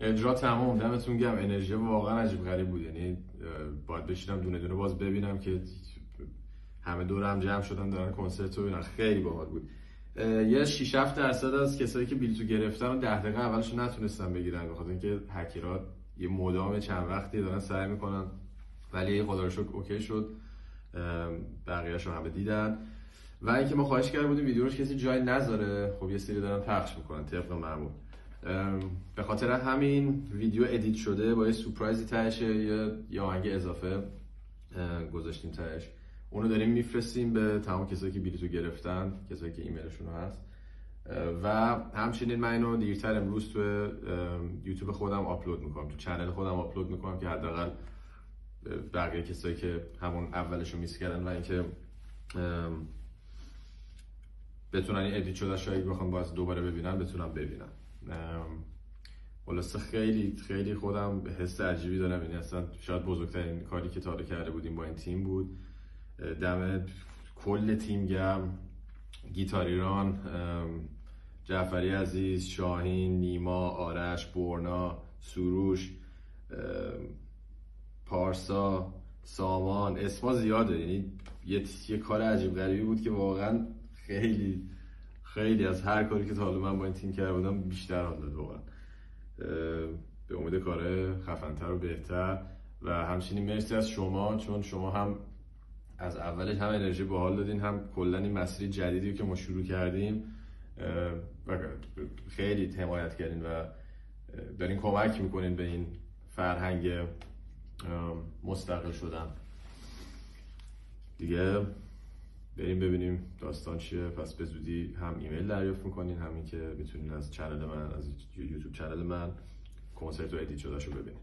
اجرا تمام دمتون گم انرژی واقعا عجیب غریب بود. یعنی باید بشینم دونه دونه باز ببینم که همه دورم جمع شدن دارن کنسرت رو ببینن خیلی باحال بود. یه 6 7 درصد از کسایی که بلیطو گرفتن و 10 دقیقه اولش نتونستن بگیرن. بخاطر اینکه هکرها یه مدام چند وقتی دارن سعی می‌کنن ولی خدا اوکی شد. بقیه‌اش رو همه دیدن. و اینکه ما خواهش کرده بودیم ویدیو کسی جای نذاره خب یه سری دارن پخش می‌کنن طبق معمول. به خاطر همین ویدیو edit شده با یه سورپرایزی تهش یا آهنگ اضافه گذاشتیم تهش. اونو داریم میفرستیم به تمام کسایی که بلیتو گرفتن کسایی که ایمیلشون هست. و همچنین من اینو دیرتر امروز تو یوتیوب خودم آپلود می‌کنم. تو channel خودم آپلود می‌کنم که حداقل بقیه کسایی که همون اولش رو miss کردن و اینکه بتونن این ادیت شده شاید بخوام باز دوباره ببینن بتونم ببینن خلاصه خیلی خیلی خودم حس عجیبی دارم. یعنی اصلا شاید بزرگترین کاری که تا کرده بودیم با این تیم بود. دم کل تیم گم گیتاریران جعفری عزیز شاهین نیما آرش برنا سروش پارسا سامان. اسما زیاده. یعنی یه, یه کار عجیب غریبی بود که واقعا خیلی خیلی از هر کاری که تا حالا من با این تیم کرده بودم بیشتر حال داد واقعا. به امید کار خفنتر و بهتر. و همچنین مرسی از شما چون شما هم از اولش هم انرژی باحال دادین هم کلا این مسیر جدیدی که ما شروع کردیم و خیلی حمایت کردین و دارین کمک می‌کنین به این فرهنگ مستقل شدن. دیگه بریم ببینیم داستان چیه. پس به زودی هم ایمیل دریافت می‌کنین همین که می‌تونین از channel من از یوتیوب channel من کنسرت و edit شده شو ببینین.